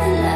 oh